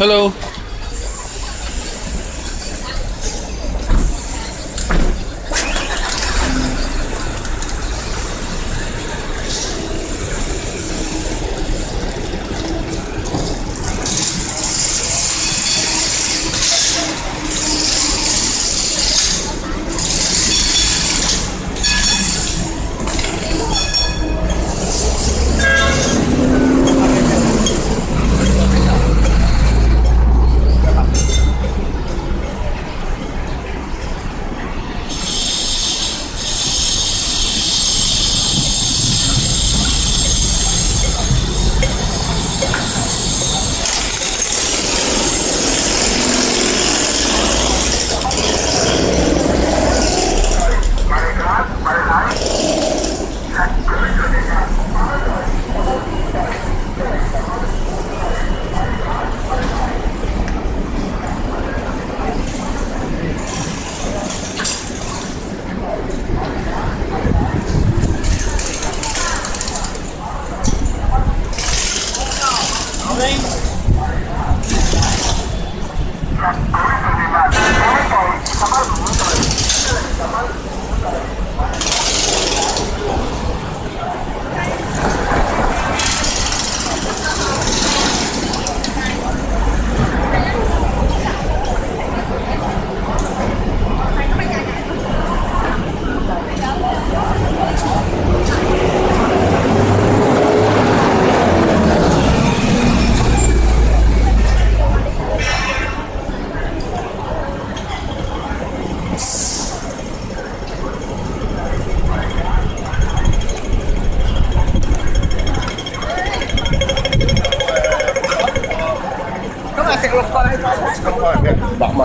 Hello. 请问同学们咱们保持什么平稳什么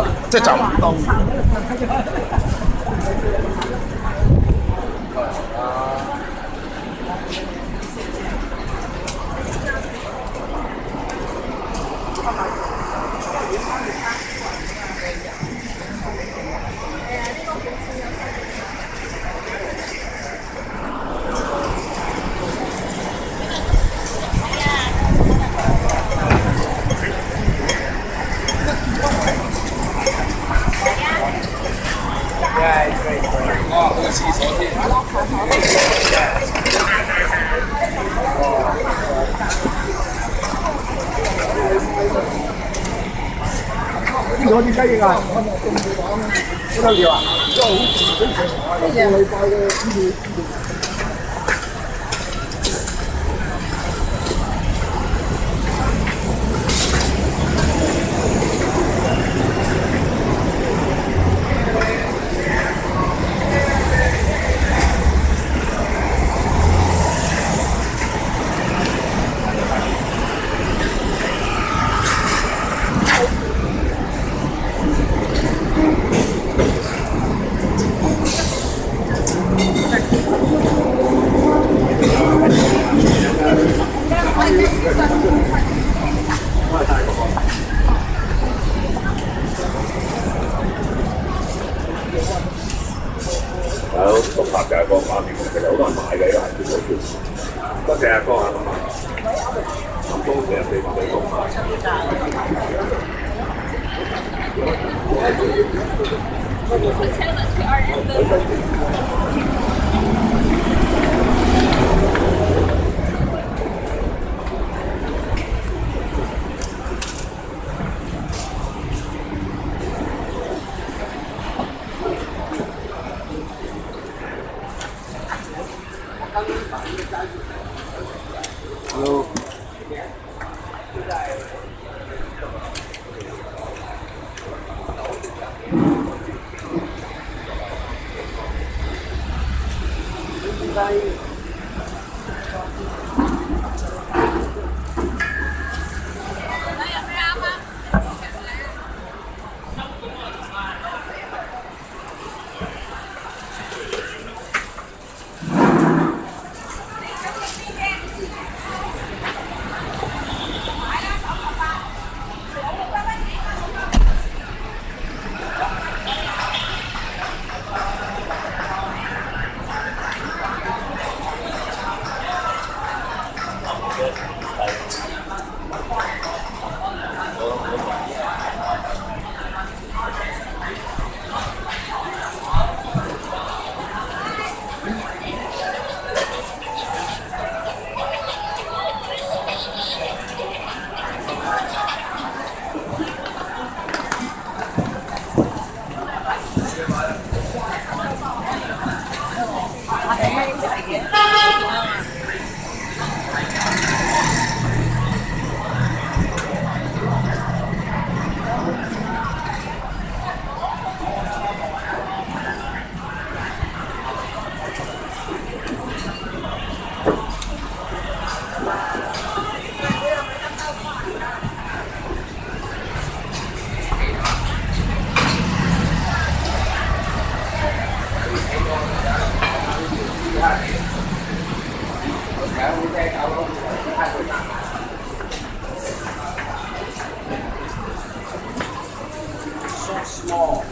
再，即一就唔。呢个咁，我仲啊，我谂啊，好迟，好迟，呢拜嘅。多谢阿哥啊，咁啊，咁多谢你哋都好。的。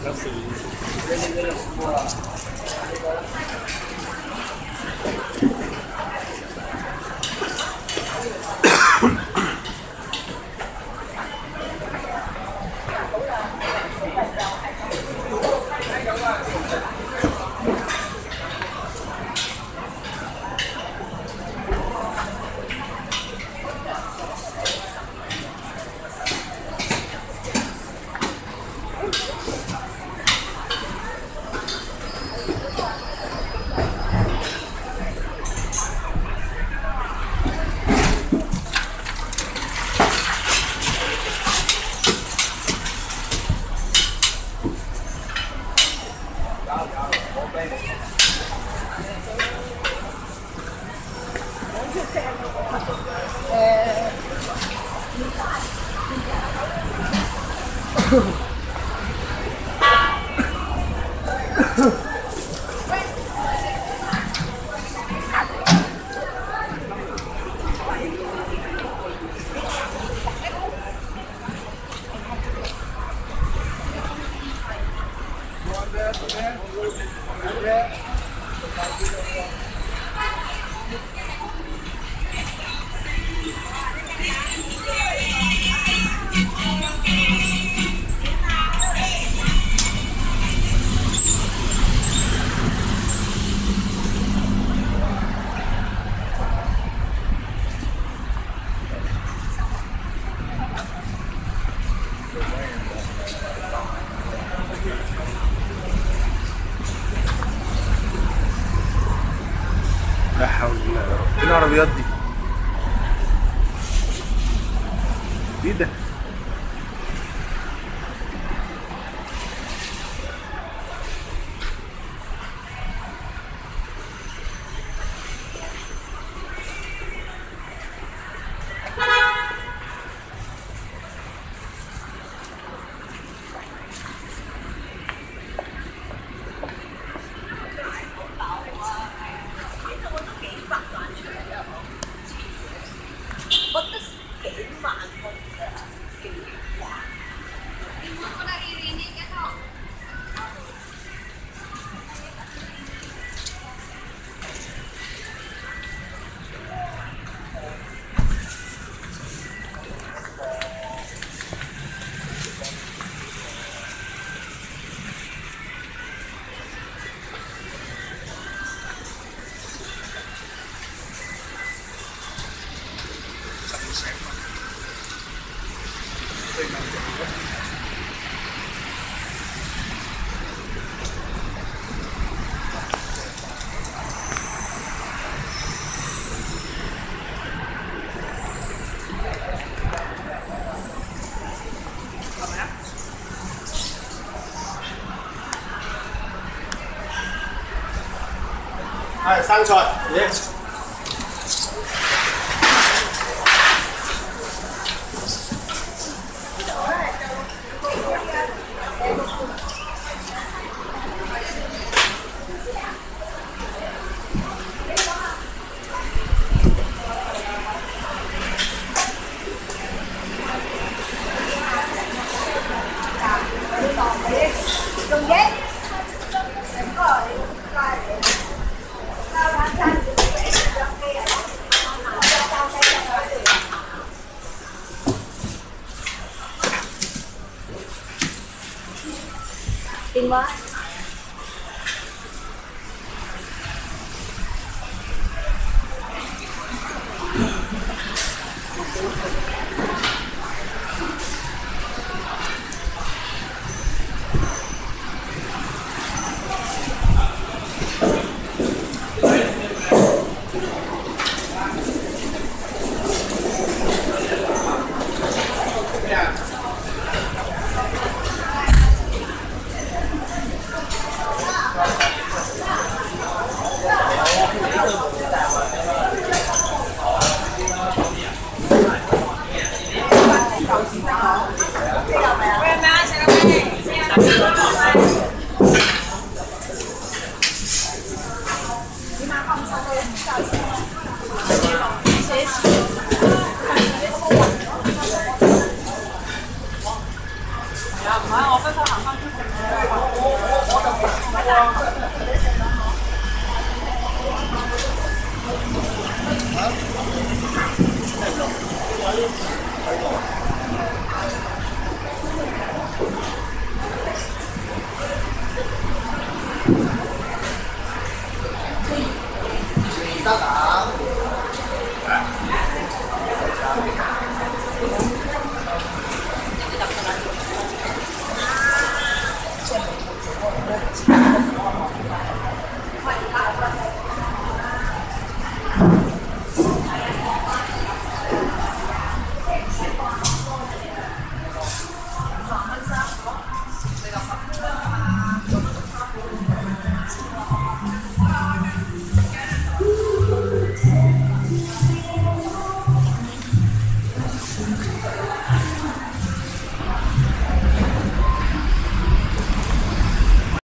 Graças. Yeah. 係生菜，